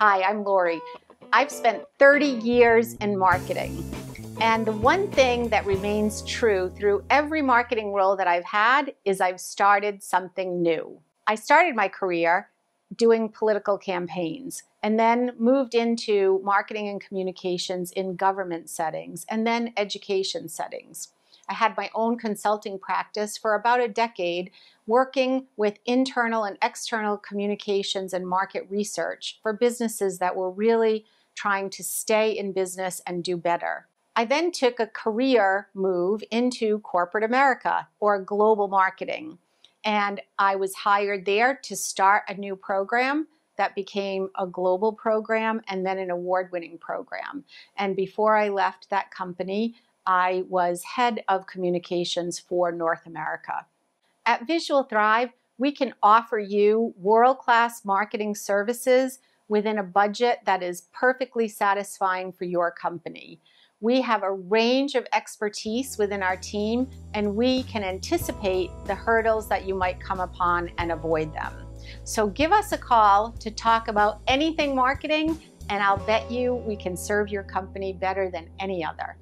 Hi, I'm Lori. I've spent 30 years in marketing. And the one thing that remains true through every marketing role that I've had is I've started something new. I started my career doing political campaigns and then moved into marketing and communications in government settings and then education settings. I had my own consulting practice for about a decade, working with internal and external communications and market research for businesses that were really trying to stay in business and do better. I then took a career move into corporate America or global marketing. And I was hired there to start a new program that became a global program and then an award winning program. And before I left that company, I was head of communications for North America. At Visual Thrive, we can offer you world class marketing services within a budget that is perfectly satisfying for your company. We have a range of expertise within our team, and we can anticipate the hurdles that you might come upon and avoid them. So give us a call to talk about anything marketing, and I'll bet you we can serve your company better than any other.